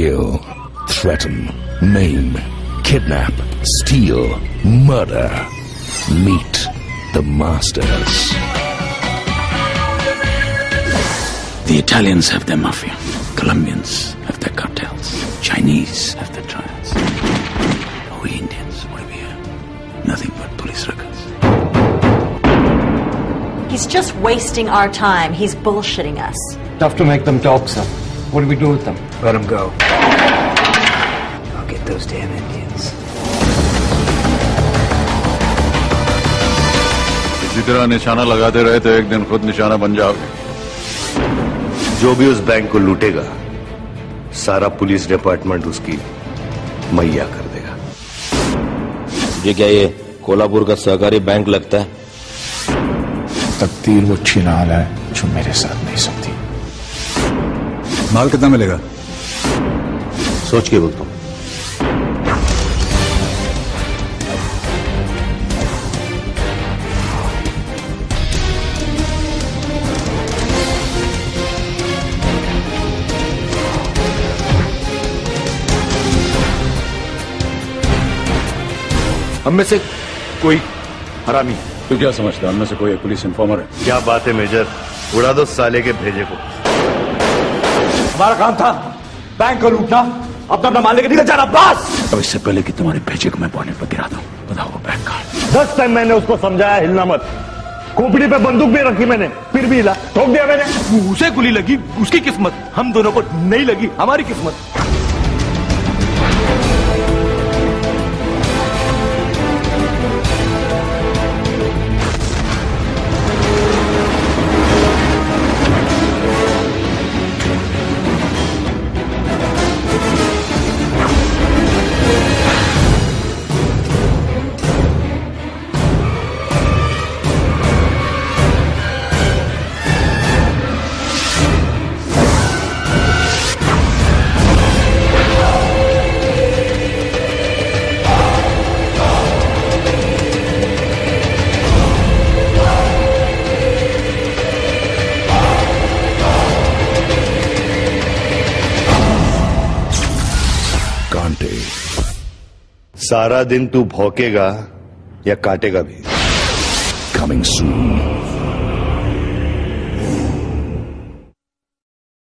kill, threaten, maim, kidnap, steal, murder. Meet the masters. The Italians have their mafia. Colombians have their cartels. Chinese have their trials. We Indians, what do we have? Nothing but police records. He's just wasting our time. He's bullshitting us. Tough to make them talk, sir. What do we do with them? Let them go. I'll get those damn Indians. इसी तरह निशाना लगाते रहे तो एक दिन खुद निशाना बन जाओगे जो भी उस बैंक को लूटेगा सारा पुलिस डिपार्टमेंट उसकी मैया कर देगा तुझे क्या ये कोल्हापुर का सहकारी बैंक लगता है तकदीर वो छिना है जो मेरे साथ नहीं सकती माल कितना मिलेगा? सोच के बोलता हूँ। हम में से कोई हरामी तू क्या समझता है? हम में से कोई पुलिस इन्फॉर्मर है? क्या बात है मेजर? उड़ा दो साले के भेजे को। हमारा काम था। बैंक को लूटना। अपना अपना मान लेकर निकल जाना बस। अब इससे पहले कि तुम्हारे पेचे को मैं बॉनेट पर गिरा दूँ बताओ वो बैंक का दस टाइम मैंने उसको समझाया हिलना मत। खोपड़ी पे बंदूक भी रखी मैंने फिर भी हिला। ठोक दिया मैंने। उसे गुली लगी उसकी किस्मत। हम दोनों को नहीं लगी हमारी किस्मत। सारा दिन तू भौकेगा या काटेगा भी कमिंग soon.